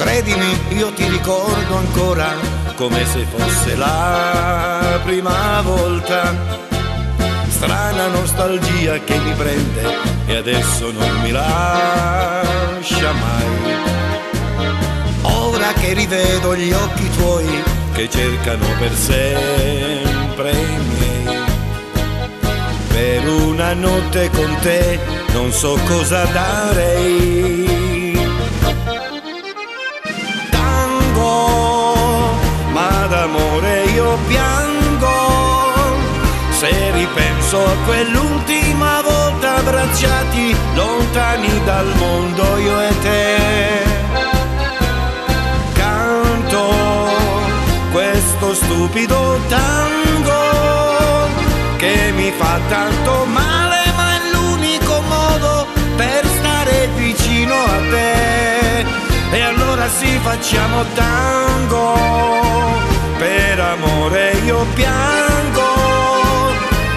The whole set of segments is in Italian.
credimi, io ti ricordo ancora come se fosse la prima volta. Strana nostalgia che mi prende e adesso non mi lascia mai. Ora che rivedo gli occhi tuoi che cercano per sempre i miei. Per una notte con te non so cosa darei. Ma d'amore io piango. Se ripenso a quell'ultima volta abbracciati lontani dal mondo io e te. Canto questo stupido tango che mi fa tanto male, ma è l'unico modo per stare vicino a te. E allora sì facciamo tango, per amore io piango,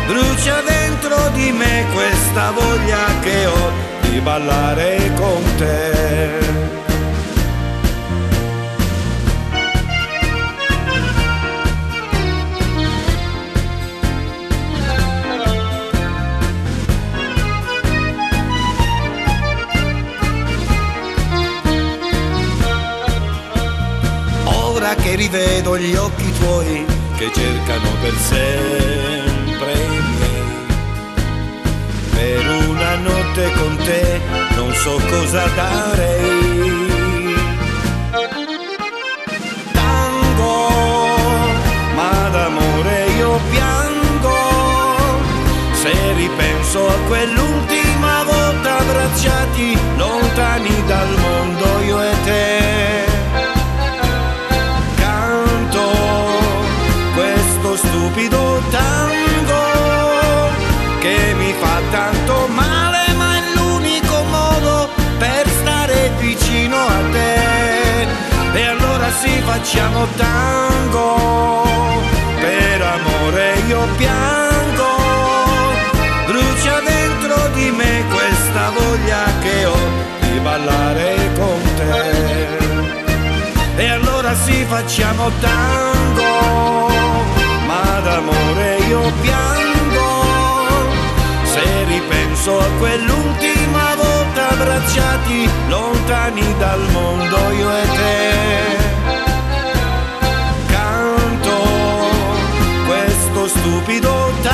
brucia dentro di me questa voglia che ho di ballare con te. Che rivedo gli occhi tuoi che cercano per sempre miei. Per una notte con te non so cosa darei. Tango, ma d'amore io piango. Se ripenso a quell'ultima tanto male, ma è l'unico modo per stare vicino a te. E allora sì facciamo tango, per amore io piango, brucia dentro di me questa voglia che ho di ballare con te. E allora sì facciamo tango, ma d'amore io piango. Se ripenso a quell'ultima volta abbracciati lontani dal mondo io e te. Canto questo stupido tango